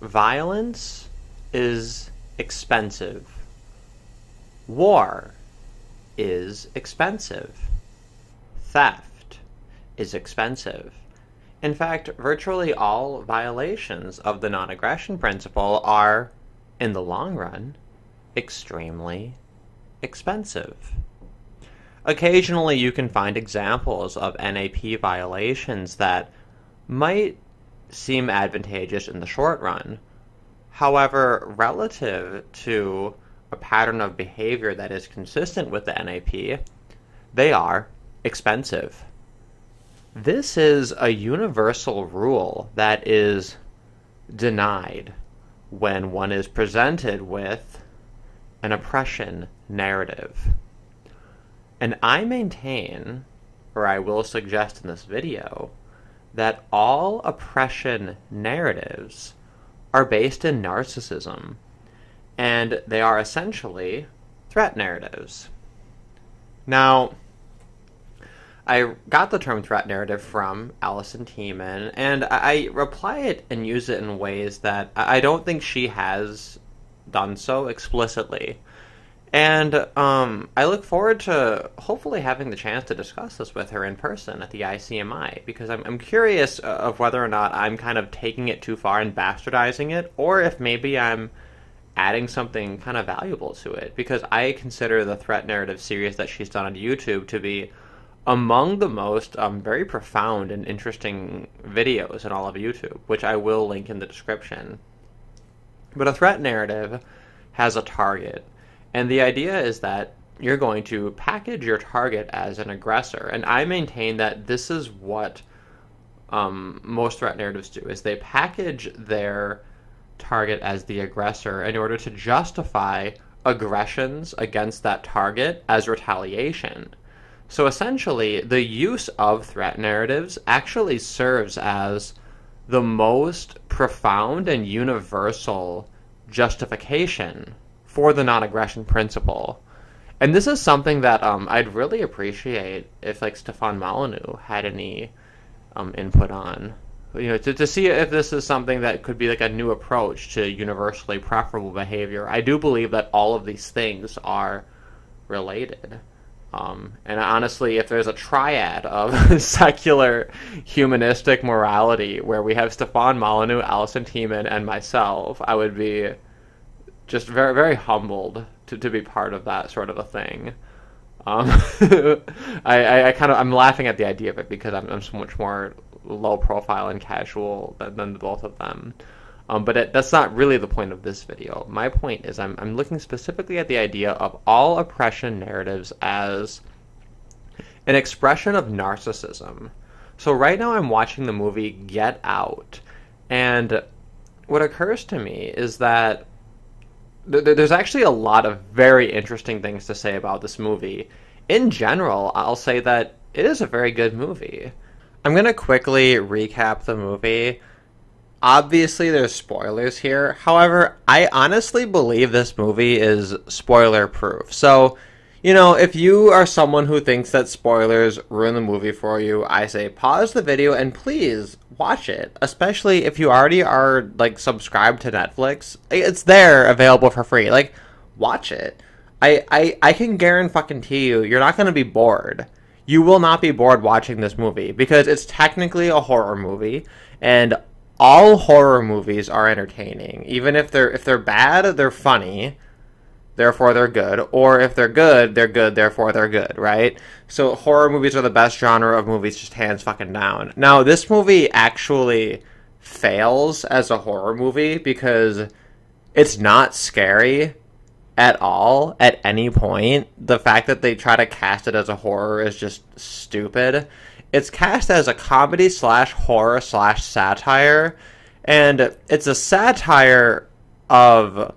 Violence is expensive. War is expensive. Theft is expensive. In fact, virtually all violations of the non aggression principle are, in the long run, extremely expensive. Occasionally, you can find examples of NAP violations that might seem advantageous in the short run. However, relative to a pattern of behavior that is consistent with the NAP, they are expensive. This is a universal rule that is denied when one is presented with an oppression narrative. And I maintain, or I will suggest in this video, that all oppression narratives are based in narcissism, and they are essentially threat narratives. Now, I got the term threat narrative from Alison Tieman, and I, apply it and use it in ways that I don't think she has done so explicitly. And um, I look forward to hopefully having the chance to discuss this with her in person at the ICMI because I'm, I'm curious of whether or not I'm kind of taking it too far and bastardizing it, or if maybe I'm adding something kind of valuable to it. Because I consider the threat narrative series that she's done on YouTube to be among the most um, very profound and interesting videos in all of YouTube, which I will link in the description. But a threat narrative has a target and the idea is that you're going to package your target as an aggressor. And I maintain that this is what um, most threat narratives do is they package their target as the aggressor in order to justify aggressions against that target as retaliation. So essentially, the use of threat narratives actually serves as the most profound and universal justification for the non-aggression principle. And this is something that um, I'd really appreciate if like Stefan Molyneux had any um, input on. You know, to, to see if this is something that could be like a new approach to universally preferable behavior. I do believe that all of these things are related. Um, and honestly, if there's a triad of secular humanistic morality where we have Stefan Molyneux, Alison Tieman, and myself, I would be just very very humbled to, to be part of that sort of a thing. Um, I, I, I, kind of I'm laughing at the idea of it because I'm, I'm so much more low profile and casual than, than both of them. Um, but it, that's not really the point of this video. My point is I'm, I'm looking specifically at the idea of all oppression narratives as an expression of narcissism. So right now I'm watching the movie Get Out, and what occurs to me is that there's actually a lot of very interesting things to say about this movie. In general, I'll say that it is a very good movie. I'm going to quickly recap the movie. Obviously, there's spoilers here. However, I honestly believe this movie is spoiler proof. So, you know, if you are someone who thinks that spoilers ruin the movie for you, I say pause the video and please watch it. Especially if you already are like subscribed to Netflix. It's there available for free. Like watch it. I I I can guarantee you you're not going to be bored. You will not be bored watching this movie because it's technically a horror movie and all horror movies are entertaining. Even if they're if they're bad, they're funny therefore they're good, or if they're good, they're good, therefore they're good, right? So horror movies are the best genre of movies, just hands fucking down. Now, this movie actually fails as a horror movie because it's not scary at all at any point. The fact that they try to cast it as a horror is just stupid. It's cast as a comedy slash horror slash satire, and it's a satire of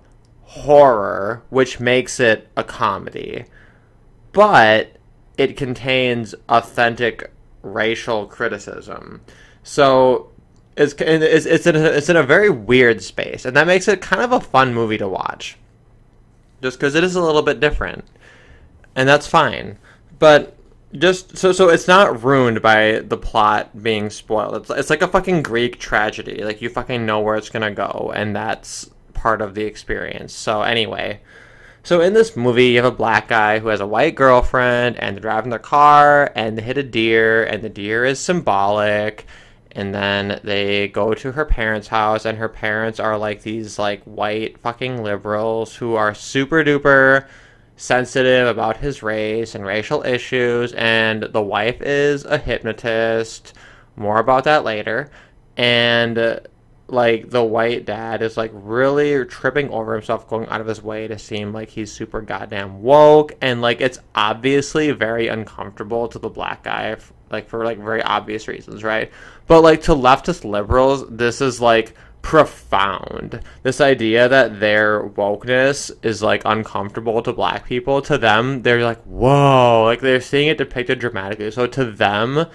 horror, which makes it a comedy. But it contains authentic racial criticism. So it's it's it's in a, it's in a very weird space, and that makes it kind of a fun movie to watch. Just because it is a little bit different, and that's fine. But just so so it's not ruined by the plot being spoiled. It's it's like a fucking Greek tragedy. Like you fucking know where it's gonna go, and that's part of the experience. So anyway, so in this movie, you have a black guy who has a white girlfriend, and they're driving their car, and they hit a deer, and the deer is symbolic. And then they go to her parents' house, and her parents are like these like white fucking liberals who are super duper sensitive about his race and racial issues, and the wife is a hypnotist. More about that later. And like the white dad is like really tripping over himself, going out of his way to seem like he's super goddamn woke, and like it's obviously very uncomfortable to the black guy, like for like very obvious reasons, right? But like to leftist liberals, this is like profound. This idea that their wokeness is like uncomfortable to black people, to them, they're like, whoa, like they're seeing it depicted dramatically. So to them,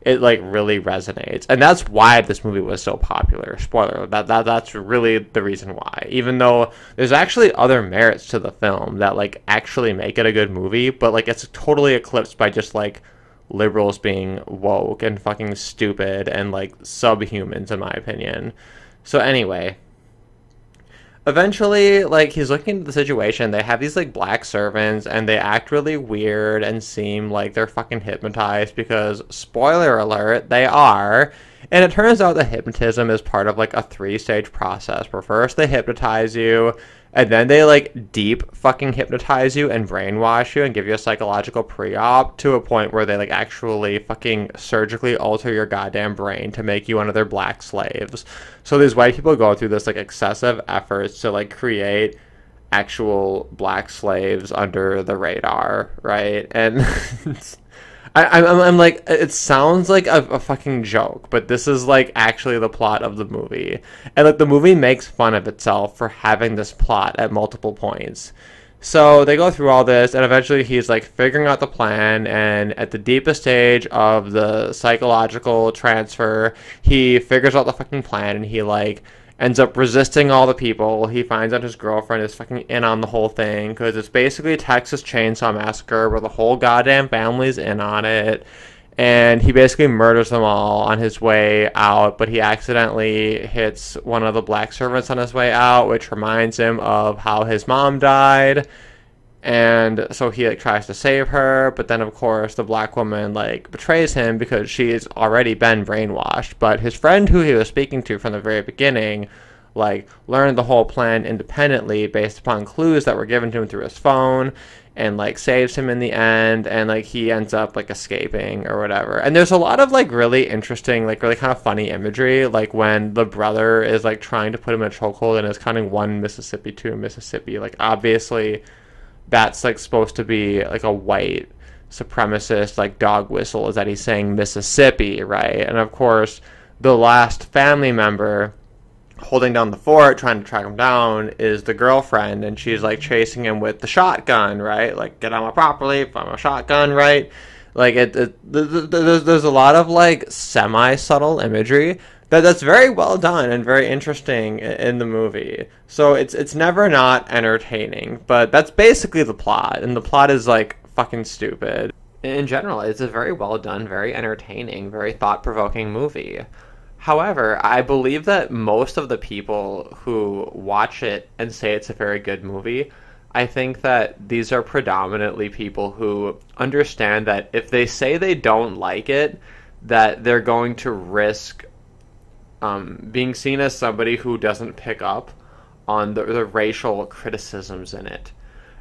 it like really resonates. And that's why this movie was so popular. Spoiler, that, that that's really the reason why. Even though there's actually other merits to the film that like actually make it a good movie, but like it's totally eclipsed by just like liberals being woke and fucking stupid and like subhumans in my opinion. So anyway, eventually, like he's looking at the situation. They have these like black servants, and they act really weird and seem like they're fucking hypnotized because, spoiler alert, they are. And it turns out that hypnotism is part of like a three stage process where first they hypnotize you, and then they like deep fucking hypnotize you and brainwash you and give you a psychological pre-op to a point where they like actually fucking surgically alter your goddamn brain to make you one of their black slaves. So these white people go through this like excessive efforts to like create actual black slaves under the radar, right? And I, am I'm, I'm like, it sounds like a, a, fucking joke, but this is like actually the plot of the movie, and like the movie makes fun of itself for having this plot at multiple points. So they go through all this, and eventually he's like figuring out the plan. And at the deepest stage of the psychological transfer, he figures out the fucking plan, and he like ends up resisting all the people. He finds out his girlfriend is fucking in on the whole thing because it's basically a Texas Chainsaw Massacre where the whole goddamn family's in on it. And he basically murders them all on his way out, but he accidentally hits one of the black servants on his way out, which reminds him of how his mom died and so he like tries to save her but then of course the black woman like betrays him because she's already been brainwashed. But his friend who he was speaking to from the very beginning like learned the whole plan independently based upon clues that were given to him through his phone and like saves him in the end. And like he ends up like escaping or whatever. And there's a lot of like really interesting like really kind of funny imagery like when the brother is like trying to put him in a chokehold and is counting one mississippi two mississippi. Like obviously that's like supposed to be like a white supremacist like dog whistle is that he's saying Mississippi, right? And of course, the last family member holding down the fort trying to track him down is the girlfriend and she's like chasing him with the shotgun, right? Like get on my property, find my shotgun, right? Like it, it there's, there's a lot of like semi subtle imagery that that's very well done and very interesting in the movie. So it's it's never not entertaining, but that's basically the plot, and the plot is like fucking stupid. In general, it's a very well done, very entertaining, very thought provoking movie. However, I believe that most of the people who watch it and say it's a very good movie, I think that these are predominantly people who understand that if they say they don't like it, that they're going to risk um, being seen as somebody who doesn't pick up on the, the racial criticisms in it.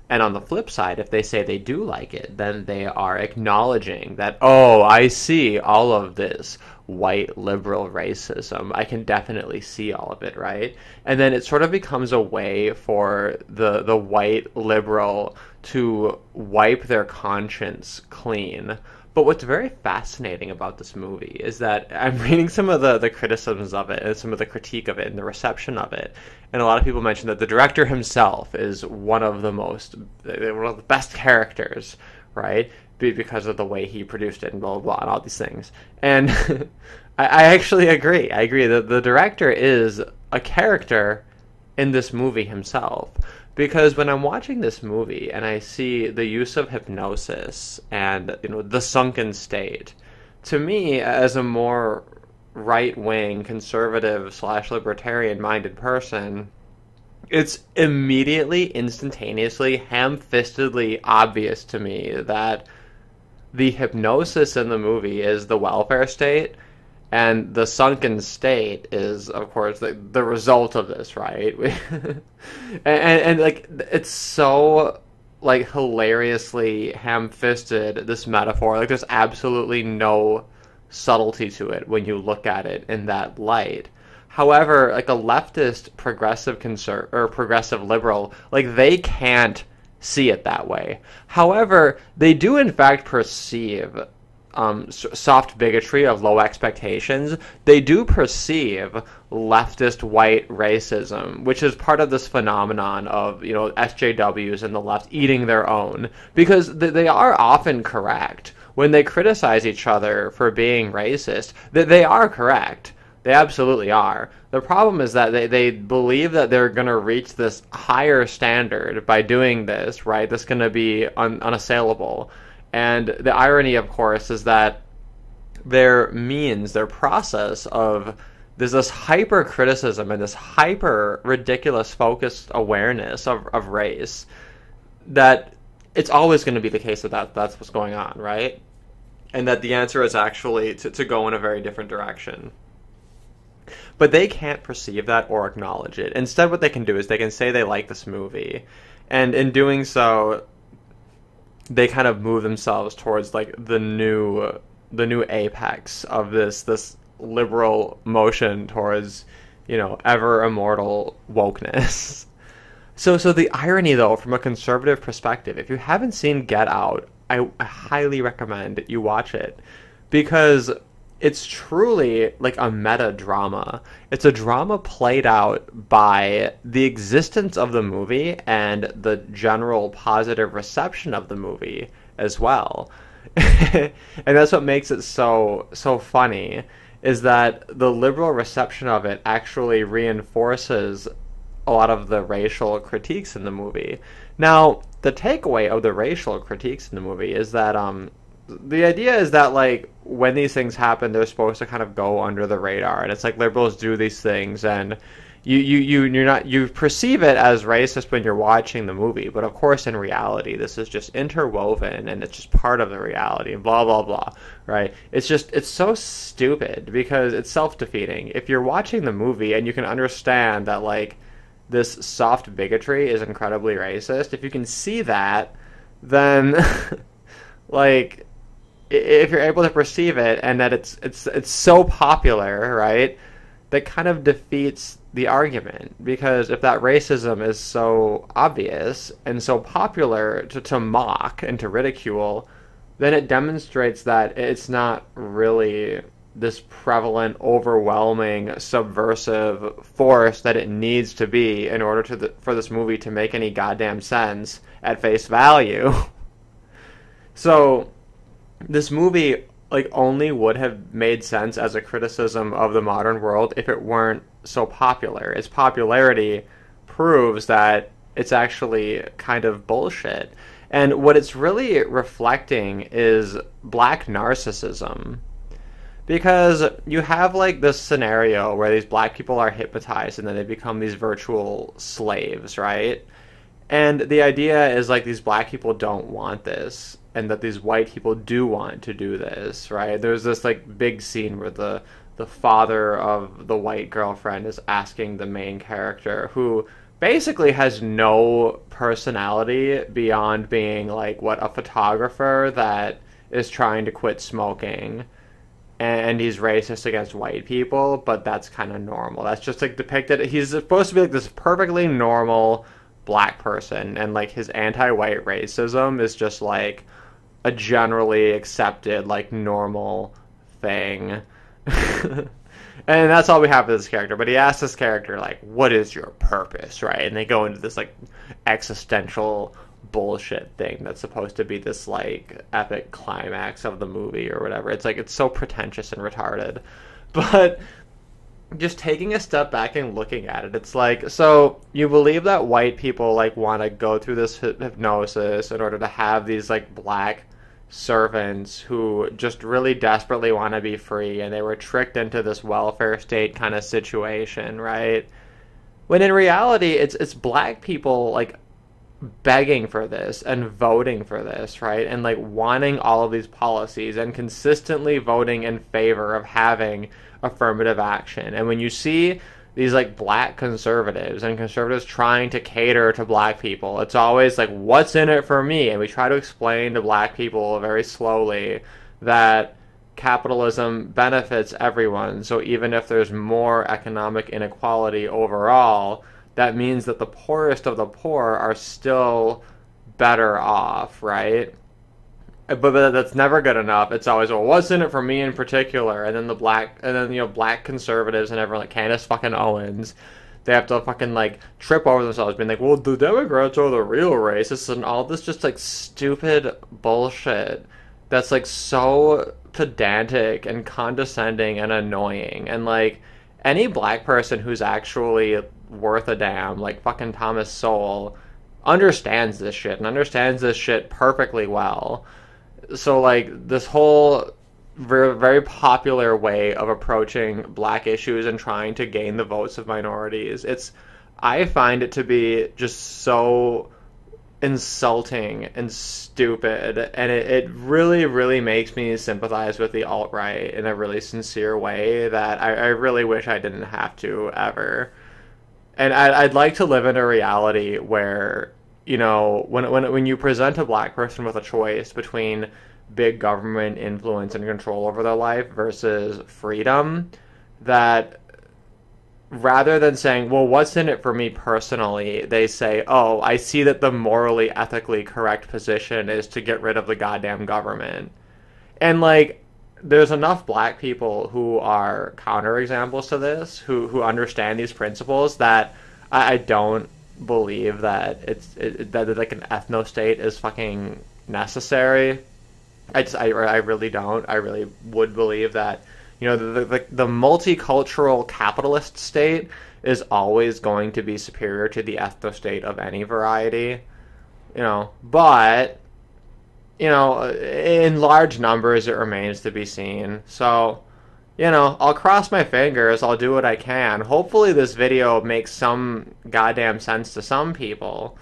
And on the flip side, if they say they do like it, then they are acknowledging that, oh, I see all of this white liberal racism. I can definitely see all of it, right? And then it sort of becomes a way for the the white liberal to wipe their conscience clean but what's very fascinating about this movie is that I'm reading some of the, the criticisms of it and some of the critique of it and the reception of it. And a lot of people mention that the director himself is one of the most, one of the best characters, right? Because of the way he produced it and blah, blah, blah, and all these things. And I, I actually agree. I agree that the director is a character in this movie himself because when I'm watching this movie and I see the use of hypnosis and you know the sunken state, to me as a more right wing conservative slash libertarian minded person, it's immediately, instantaneously, ham fistedly obvious to me that the hypnosis in the movie is the welfare state and the sunken state is of course the, the result of this right? And, and, and like it's so like hilariously ham-fisted this metaphor. Like there's absolutely no subtlety to it when you look at it in that light. However like a leftist progressive conser- or progressive liberal like they can't see it that way. However they do in fact perceive um, soft bigotry of low expectations, they do perceive leftist white racism, which is part of this phenomenon of you know SJWs and the left eating their own because they are often correct when they criticize each other for being racist. They are correct. They absolutely are. The problem is that they, they believe that they're going to reach this higher standard by doing this, right? That's going to be un- unassailable. And the irony, of course, is that their means, their process of there's this hyper criticism and this hyper ridiculous focused awareness of, of race that it's always going to be the case that, that that's what's going on, right? And that the answer is actually to, to go in a very different direction. But they can't perceive that or acknowledge it. Instead, what they can do is they can say they like this movie. And in doing so, they kind of move themselves towards like the new the new apex of this this liberal motion towards you know ever immortal wokeness. So so the irony though from a conservative perspective if you haven't seen get out i, I highly recommend you watch it. Because it's truly like a meta drama. It's a drama played out by the existence of the movie and the general positive reception of the movie as well. and that's what makes it so so funny is that the liberal reception of it actually reinforces a lot of the racial critiques in the movie. Now, the takeaway of the racial critiques in the movie is that um the idea is that like when these things happen they're supposed to kind of go under the radar and it's like liberals do these things and you you you you're not you perceive it as racist when you're watching the movie but of course in reality this is just interwoven and it's just part of the reality and blah blah blah right? It's just it's so stupid because it's self-defeating. If you're watching the movie and you can understand that like this soft bigotry is incredibly racist if you can see that then like if you're able to perceive it and that it's it's it's so popular, right? That kind of defeats the argument because if that racism is so obvious and so popular to, to mock and to ridicule, then it demonstrates that it's not really this prevalent, overwhelming, subversive force that it needs to be in order to the, for this movie to make any goddamn sense at face value. so this movie like only would have made sense as a criticism of the modern world if it weren't so popular. Its popularity proves that it's actually kind of bullshit. And what it's really reflecting is black narcissism. Because you have like this scenario where these black people are hypnotized and then they become these virtual slaves, right? And the idea is like these black people don't want this and that these white people do want to do this, right? There's this like big scene where the the father of the white girlfriend is asking the main character who basically has no personality beyond being like what a photographer that is trying to quit smoking and he's racist against white people but that's kind of normal that's just like depicted he's supposed to be like this perfectly normal black person and like his anti-white racism is just like a generally accepted like normal thing. and that's all we have for this character. But he asks this character like, "What is your purpose?" Right? And they go into this like existential bullshit thing that's supposed to be this like epic climax of the movie or whatever. It's like it's so pretentious and retarded. But just taking a step back and looking at it, it's like so you believe that white people like want to go through this hypnosis in order to have these like black servants who just really desperately want to be free and they were tricked into this welfare state kind of situation, right? When in reality it's it's black people like begging for this and voting for this, right? And like wanting all of these policies and consistently voting in favor of having affirmative action. And when you see these like black conservatives and conservatives trying to cater to black people, it's always like, what's in it for me? And we try to explain to black people very slowly that capitalism benefits everyone. So even if there's more economic inequality overall, that means that the poorest of the poor are still better off, right? But, but that's never good enough. It's always, well, what's in it for me in particular? And then the black, and then, you know, black conservatives and everyone like Candace fucking Owens, they have to fucking like trip over themselves, being like, well, the Democrats are the real racists, and all this just like stupid bullshit that's like so pedantic and condescending and annoying. And like, any black person who's actually worth a damn, like fucking Thomas Sowell, understands this shit and understands this shit perfectly well. So like this whole very, very popular way of approaching black issues and trying to gain the votes of minorities, it's I find it to be just so insulting and stupid and it, it really really makes me sympathize with the alt-right in a really sincere way that I, I really wish i didn't have to ever. And I'd, I'd like to live in a reality where you know when when when you present a black person with a choice between big government influence and control over their life versus freedom that rather than saying well what's in it for me personally? they say oh i see that the morally ethically correct position is to get rid of the goddamn government. And like there's enough black people who are counterexamples to this, who who understand these principles that I, I don't believe that it's it, that like an ethno state is fucking necessary. I just I, I really don't. I really would believe that you know the, the the multicultural capitalist state is always going to be superior to the ethno state of any variety. You know, but you know, in large numbers, it remains to be seen. So, you know, I'll cross my fingers. I'll do what I can. Hopefully, this video makes some goddamn sense to some people.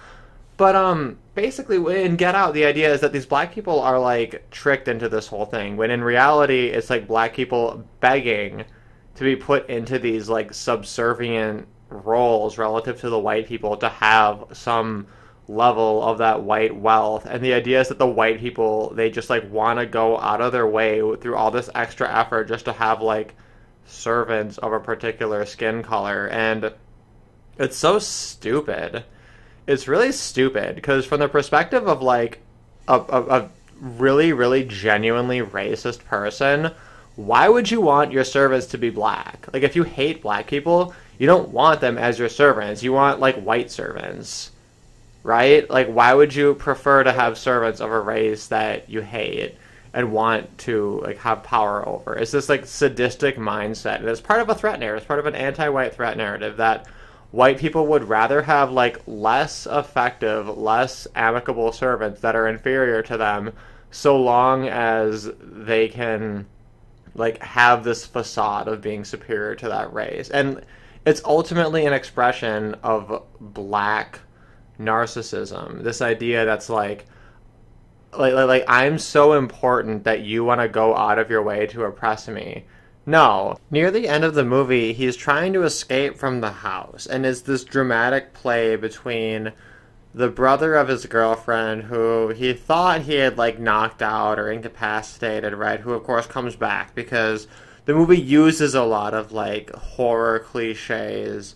But um, basically, in Get Out, the idea is that these black people are like tricked into this whole thing. When in reality, it's like black people begging to be put into these like subservient roles relative to the white people to have some level of that white wealth. And the idea is that the white people they just like want to go out of their way through all this extra effort just to have like servants of a particular skin color. And it's so stupid. It's really stupid because from the perspective of like a, a, a really really genuinely racist person why would you want your servants to be black? Like if you hate black people you don't want them as your servants. You want like white servants right? Like, why would you prefer to have servants of a race that you hate and want to like have power over? It's this like sadistic mindset, and it's part of a threat narrative. It's part of an anti-white threat narrative that white people would rather have like less effective, less amicable servants that are inferior to them, so long as they can like have this facade of being superior to that race and it's ultimately an expression of black narcissism. This idea that's like, like, like, like I'm so important that you want to go out of your way to oppress me. No. Near the end of the movie, he's trying to escape from the house, and it's this dramatic play between the brother of his girlfriend who he thought he had like knocked out or incapacitated, right? Who of course comes back because the movie uses a lot of like horror cliches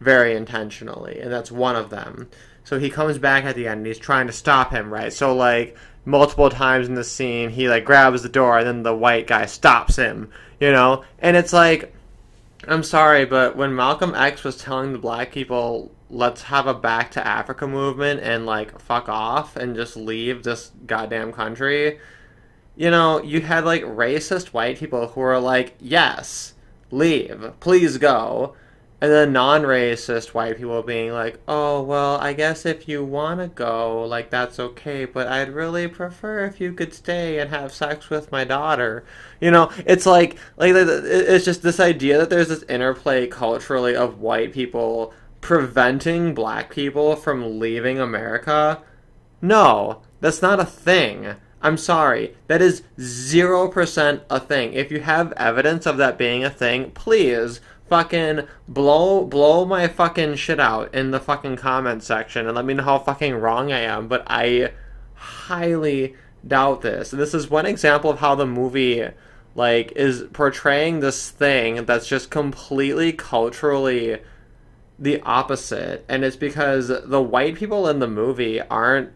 very intentionally, and that's one of them. So he comes back at the end and he's trying to stop him, right? So like multiple times in the scene, he like grabs the door and then the white guy stops him, you know? And it's like I'm sorry, but when Malcolm X was telling the black people, let's have a back to Africa movement and like fuck off and just leave this goddamn country, you know, you had like racist white people who were like, yes, leave. Please go. And then non racist white people being like, oh, well, I guess if you want to go, like, that's okay, but I'd really prefer if you could stay and have sex with my daughter. You know, it's like, like, it's just this idea that there's this interplay culturally of white people preventing black people from leaving America. No, that's not a thing. I'm sorry. That is 0% a thing. If you have evidence of that being a thing, please fucking blow blow my fucking shit out in the fucking comment section and let me know how fucking wrong I am. But I highly doubt this. This is one example of how the movie like is portraying this thing that's just completely culturally the opposite and it's because the white people in the movie aren't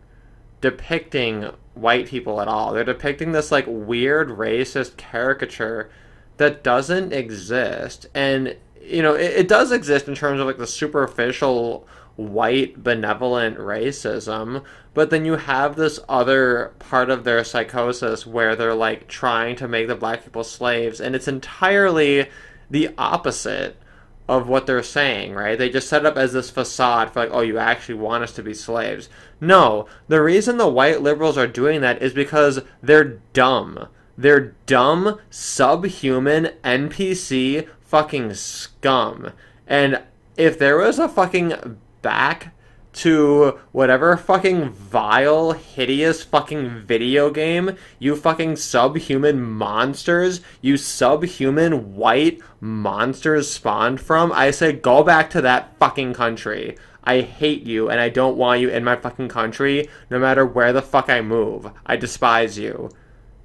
depicting white people at all. They're depicting this like weird racist caricature that doesn't exist. And, you know, it, it does exist in terms of like the superficial white benevolent racism, but then you have this other part of their psychosis where they're like trying to make the black people slaves, and it's entirely the opposite of what they're saying, right? They just set up as this facade for like, oh, you actually want us to be slaves. No, the reason the white liberals are doing that is because they're dumb. They're dumb, subhuman, NPC fucking scum. And if there was a fucking back to whatever fucking vile, hideous fucking video game you fucking subhuman monsters, you subhuman white monsters spawned from, I say go back to that fucking country. I hate you and I don't want you in my fucking country no matter where the fuck I move. I despise you.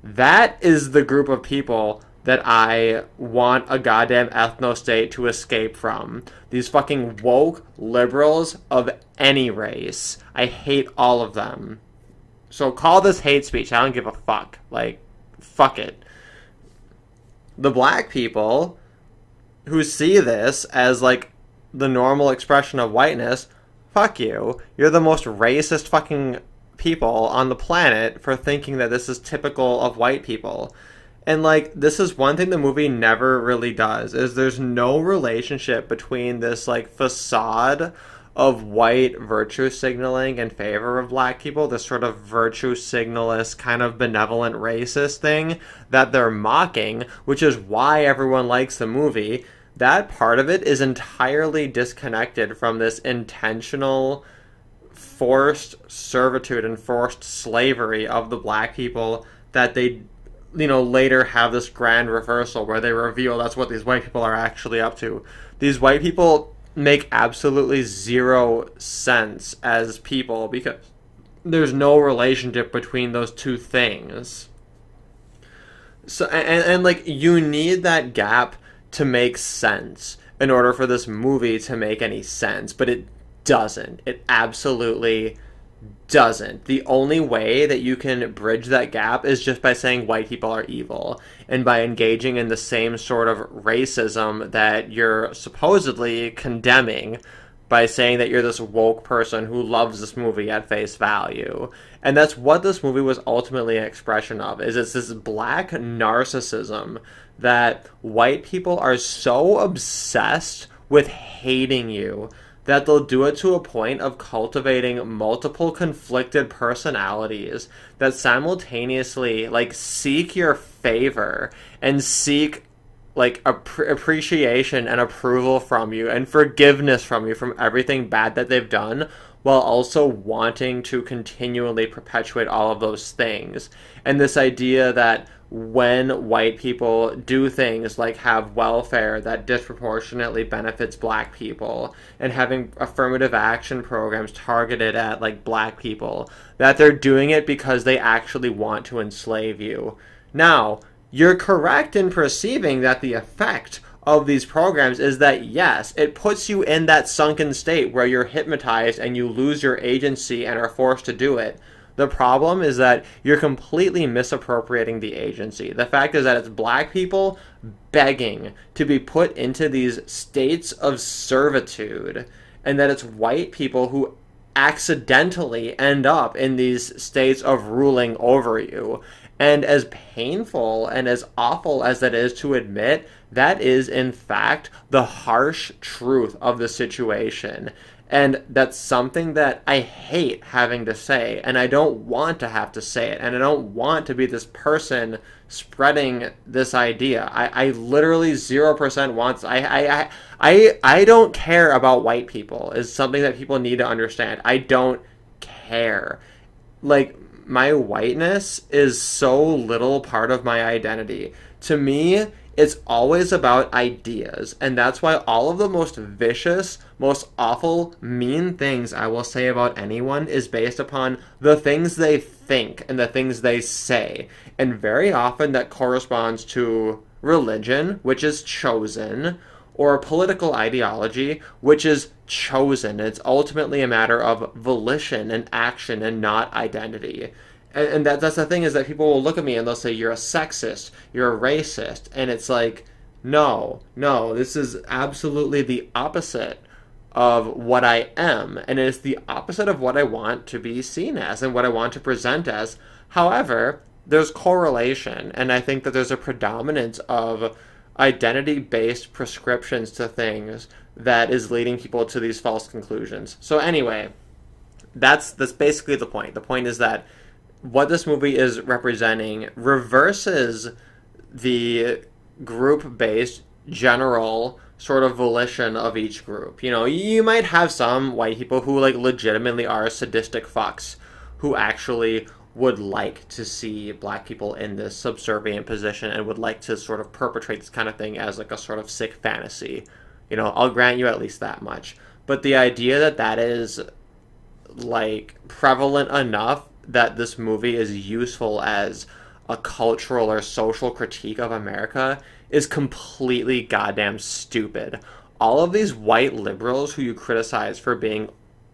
That is the group of people that I want a goddamn ethno state to escape from. These fucking woke liberals of any race. I hate all of them. So call this hate speech. I don't give a fuck. Like, fuck it. The black people who see this as like the normal expression of whiteness, fuck you. You're the most racist fucking people on the planet for thinking that this is typical of white people. And like this is one thing the movie never really does is there's no relationship between this like facade of white virtue signaling in favor of black people, this sort of virtue signalist kind of benevolent racist thing that they're mocking, which is why everyone likes the movie. That part of it is entirely disconnected from this intentional forced servitude and forced slavery of the black people that they you know later have this grand reversal where they reveal that's what these white people are actually up to. These white people make absolutely zero sense as people because there's no relationship between those two things. So and, and like you need that gap to make sense in order for this movie to make any sense but it doesn't. It absolutely doesn't. The only way that you can bridge that gap is just by saying white people are evil and by engaging in the same sort of racism that you're supposedly condemning by saying that you're this woke person who loves this movie at face value. And that's what this movie was ultimately an expression of. Is it's this black narcissism that white people are so obsessed with hating you that they'll do it to a point of cultivating multiple conflicted personalities that simultaneously like seek your favor and seek like ap- appreciation and approval from you and forgiveness from you from everything bad that they've done while also wanting to continually perpetuate all of those things. And this idea that when white people do things like have welfare that disproportionately benefits black people and having affirmative action programs targeted at like black people that they're doing it because they actually want to enslave you now you're correct in perceiving that the effect of these programs is that yes, it puts you in that sunken state where you're hypnotized and you lose your agency and are forced to do it. The problem is that you're completely misappropriating the agency. The fact is that it's black people begging to be put into these states of servitude, and that it's white people who accidentally end up in these states of ruling over you. And as painful and as awful as that is to admit, that is in fact the harsh truth of the situation. And that's something that I hate having to say, and I don't want to have to say it, and I don't want to be this person spreading this idea. I, I literally zero percent wants I, I I I don't care about white people is something that people need to understand. I don't care. Like my whiteness is so little part of my identity. To me, it's always about ideas. And that's why all of the most vicious, most awful, mean things I will say about anyone is based upon the things they think and the things they say. And very often that corresponds to religion, which is chosen, or political ideology, which is chosen. It's ultimately a matter of volition and action and not identity and, and that that's the thing is that people will look at me and they'll say you're a sexist, you're a racist, and it's like, no, no, this is absolutely the opposite of what I am, and it is the opposite of what I want to be seen as and what I want to present as. However, there's correlation, and I think that there's a predominance of identity based prescriptions to things that is leading people to these false conclusions. So anyway, that's that's basically the point. The point is that what this movie is representing reverses the group based general sort of volition of each group. You know, you might have some white people who like legitimately are sadistic fucks who actually would like to see black people in this subservient position and would like to sort of perpetrate this kind of thing as like a sort of sick fantasy. You know, I'll grant you at least that much. But the idea that that is like prevalent enough that this movie is useful as a cultural or social critique of America is completely goddamn stupid. All of these white liberals who you criticize for being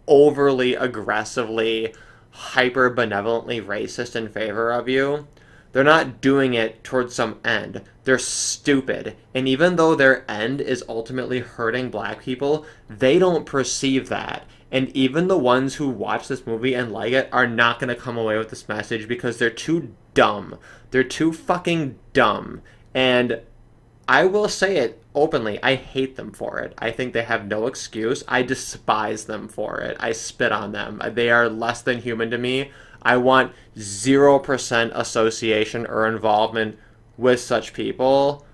overly aggressively, hyper benevolently racist in favor of you, they're not doing it towards some end. They're stupid. And even though their end is ultimately hurting black people, they don't perceive that. And even the ones who watch this movie and like it are not going to come away with this message because they're too dumb. They're too fucking dumb. And I will say it openly. I hate them for it. I think they have no excuse. I despise them for it. I spit on them. They are less than human to me. I want 0% association or involvement with such people,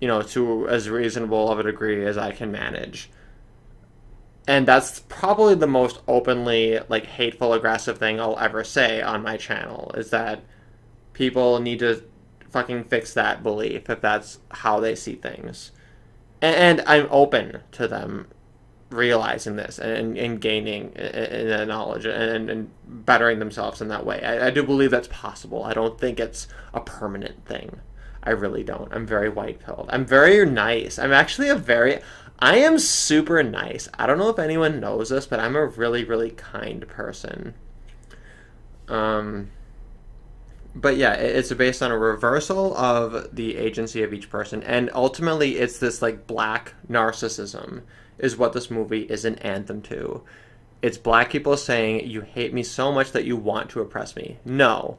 you know, to as reasonable of a degree as I can manage and that's probably the most openly like hateful aggressive thing I'll ever say on my channel is that people need to fucking fix that belief if that's how they see things. And, I'm open to them realizing this and, and gaining uh, uh, in knowledge and, and bettering themselves in that way. I, I do believe that's possible. I don't think it's a permanent thing. I really don't. I'm very white pilled i'm very nice. I'm actually a very I am super nice. I don't know if anyone knows this, but I'm a really, really kind person. Um, but yeah, it's based on a reversal of the agency of each person, and ultimately, it's this like black narcissism is what this movie is an anthem to. It's black people saying, "You hate me so much that you want to oppress me." No,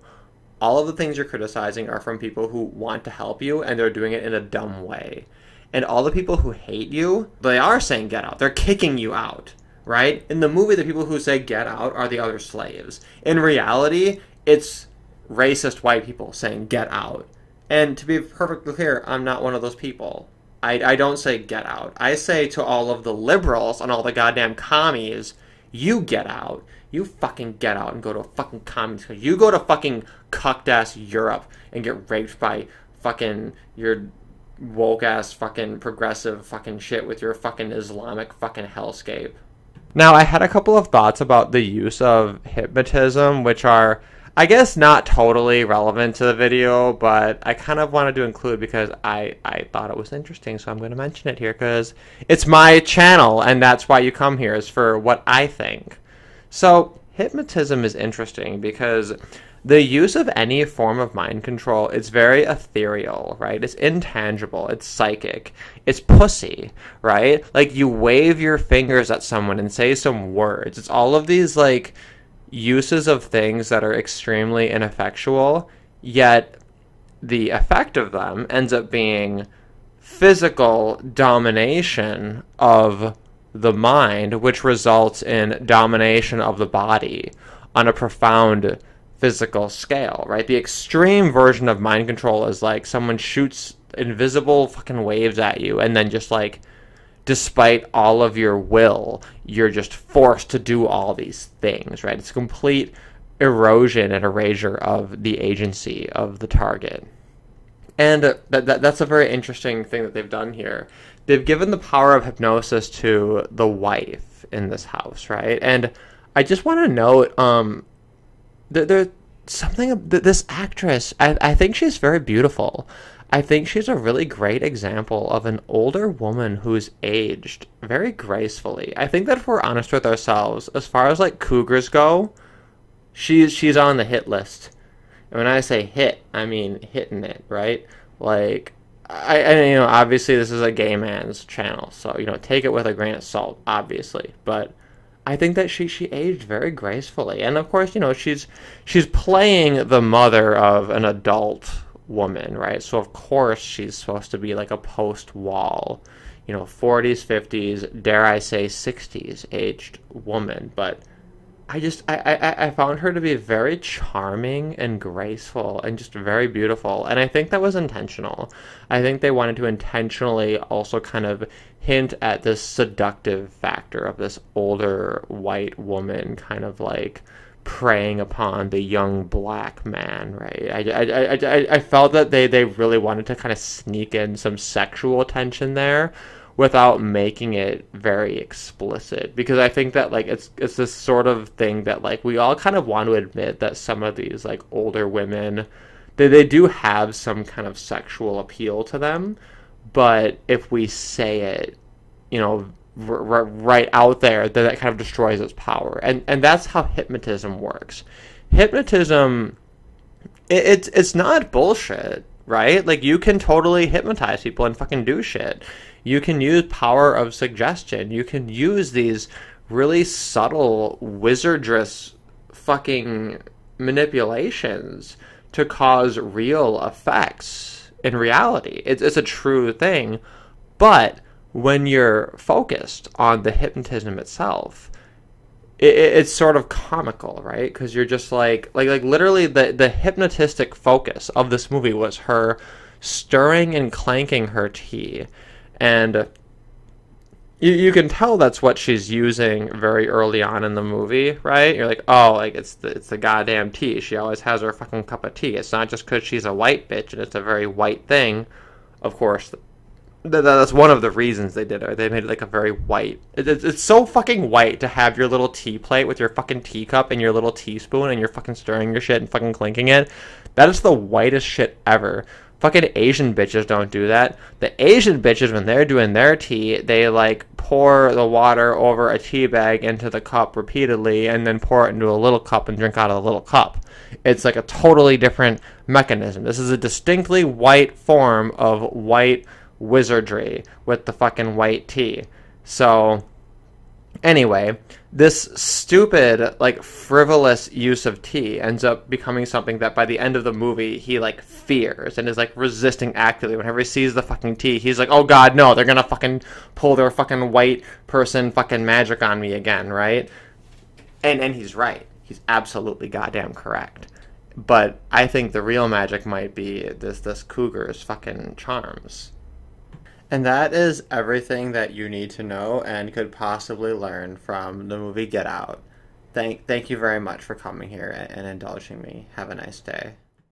all of the things you're criticizing are from people who want to help you, and they're doing it in a dumb way and all the people who hate you, they are saying get out. They're kicking you out, right? In the movie, the people who say get out are the other slaves. In reality, it's racist white people saying get out. And to be perfectly clear, I'm not one of those people. I, I don't say get out. I say to all of the liberals and all the goddamn commies, you get out. You fucking get out and go to a fucking communist country. You go to fucking cucked ass Europe and get raped by fucking your woke ass fucking progressive fucking shit with your fucking Islamic fucking hellscape. Now, I had a couple of thoughts about the use of hypnotism, which are, I guess, not totally relevant to the video, but I kind of wanted to include because I, I thought it was interesting, so I'm going to mention it here because it's my channel, and that's why you come here, is for what I think. So, hypnotism is interesting because the use of any form of mind control is very ethereal, right? It's intangible, it's psychic, it's pussy, right? Like you wave your fingers at someone and say some words. It's all of these like uses of things that are extremely ineffectual yet the effect of them ends up being physical domination of the mind, which results in domination of the body on a profound physical scale, right? The extreme version of mind control is like someone shoots invisible fucking waves at you and then just like despite all of your will, you're just forced to do all these things, right? It's complete erosion and erasure of the agency of the target. And uh, that, that, that's a very interesting thing that they've done here. They've given the power of hypnosis to the wife in this house, right? And I just want to note, um, there, there's something this actress. I, I think she's very beautiful. I think she's a really great example of an older woman who's aged very gracefully. I think that if we're honest with ourselves, as far as like cougars go, she's she's on the hit list. And when I say hit, I mean hitting it, right? Like I, I you know, obviously this is a gay man's channel, so you know, take it with a grain of salt, obviously. But I think that she she aged very gracefully, and of course, you know, she's she's playing the mother of an adult woman, right? So of course she's supposed to be like a post-wall, you know, 40s, 50s, dare I say 60s aged woman, but I just I, I, I found her to be very charming and graceful and just very beautiful and I think that was intentional. I think they wanted to intentionally also kind of hint at this seductive factor of this older white woman kind of like preying upon the young black man, right? I, I, I, I felt that they, they really wanted to kind of sneak in some sexual tension there without making it very explicit. Because I think that like it's it's this sort of thing that like we all kind of want to admit that some of these like older women they they do have some kind of sexual appeal to them. But if we say it you know r- r- right out there then that kind of destroys its power. And and that's how hypnotism works. Hypnotism it, it's it's not bullshit right like you can totally hypnotize people and fucking do shit you can use power of suggestion. You can use these really subtle wizardress fucking manipulations to cause real effects in reality. It's, it's a true thing. But when you're focused on the hypnotism itself, it, it's sort of comical, right? Because you're just like, like, like literally the, the hypnotistic focus of this movie was her stirring and clanking her tea and you, you can tell that's what she's using very early on in the movie, right? You're like, oh, like it's the it's the goddamn tea. She always has her fucking cup of tea. It's not just because she's a white bitch and it's a very white thing. Of course, th- that's one of the reasons they did it. They made it like a very white. It, it's, it's so fucking white to have your little tea plate with your fucking teacup and your little teaspoon and you're fucking stirring your shit and fucking clinking it. That is the whitest shit ever. Fucking Asian bitches don't do that. The Asian bitches, when they're doing their tea, they like pour the water over a tea bag into the cup repeatedly and then pour it into a little cup and drink out of the little cup. It's like a totally different mechanism. This is a distinctly white form of white wizardry with the fucking white tea. So, anyway, this stupid, like, frivolous use of tea ends up becoming something that by the end of the movie, he, like, fears and is, like, resisting actively. Whenever he sees the fucking tea, he's like, oh god, no, they're gonna fucking pull their fucking white person fucking magic on me again, right? And, and he's right. He's absolutely goddamn correct. But I think the real magic might be this, this cougar's fucking charms. And that is everything that you need to know and could possibly learn from the movie Get Out. Thank, thank you very much for coming here and indulging me. Have a nice day.